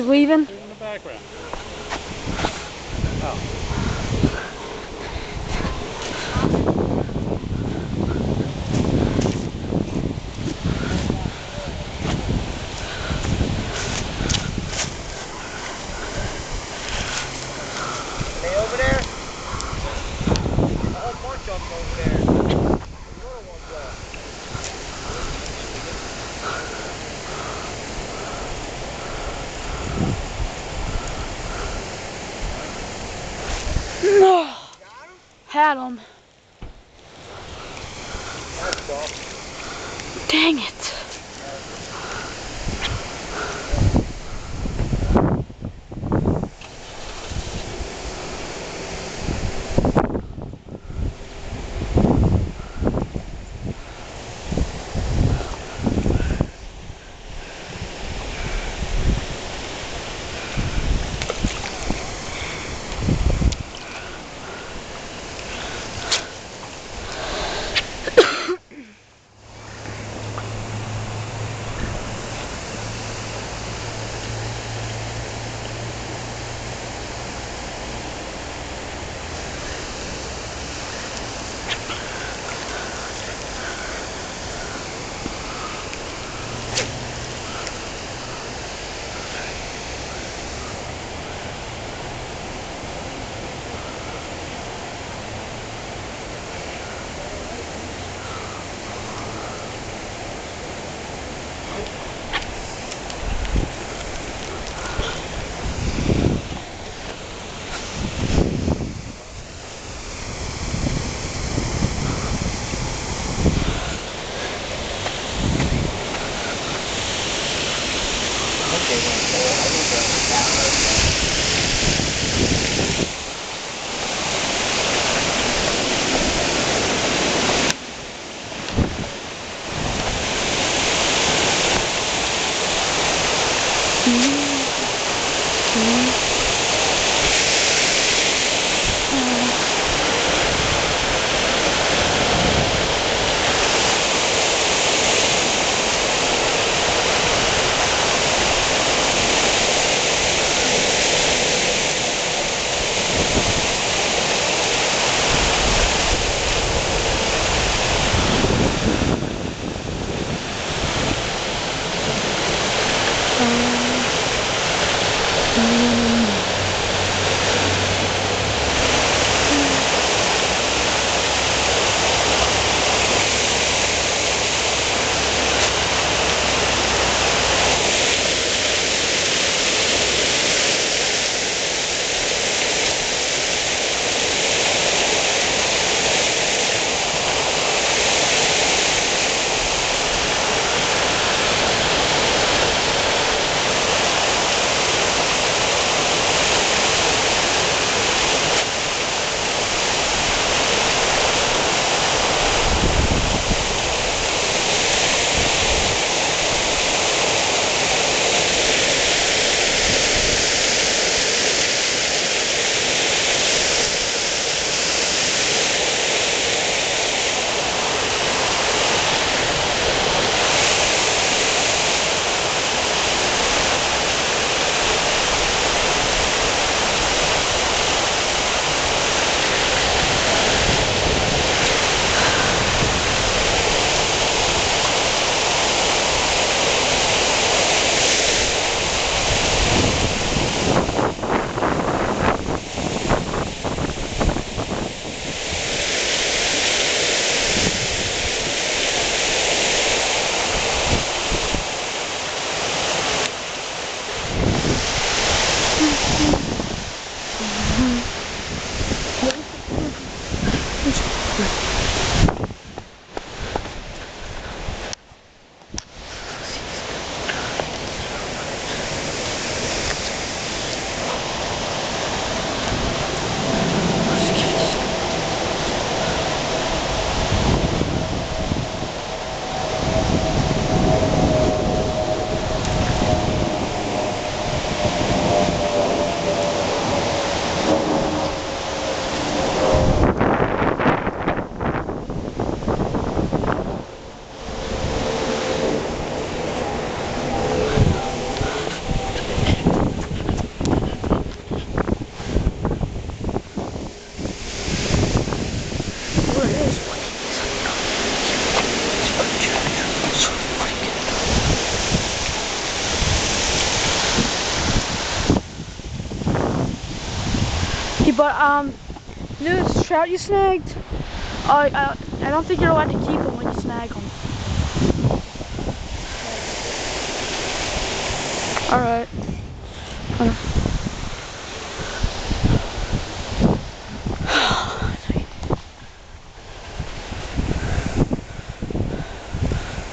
weaving. Who's in the background? They over there? A whole bunch of them over there. The little ones are. No. Had him. Dang it. But um, this trout you snagged, I, I I don't think you're allowed to keep them when you snag them. All right.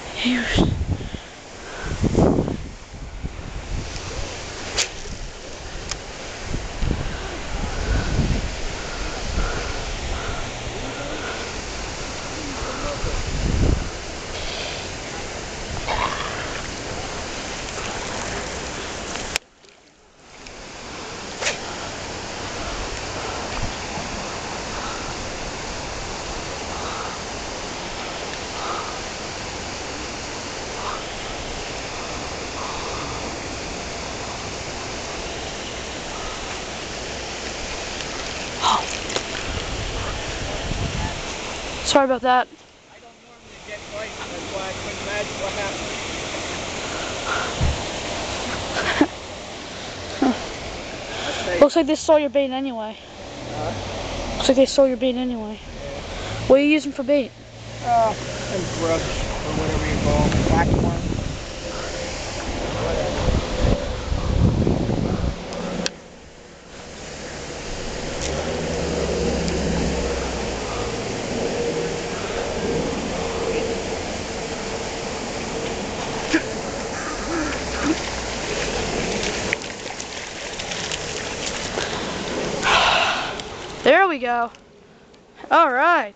Here's. Sorry about that. I don't normally get bites, that's why I couldn't imagine what happened. Looks like they saw your bait anyway. Huh? Looks like they saw your bait anyway. What are you using for bait? uh, and grubs, or whatever you call them, black one. Whatever. There we go. All right.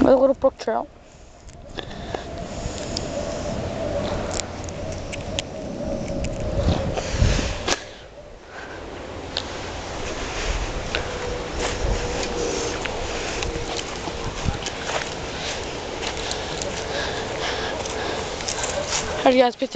A little brook trout. Do you guys pick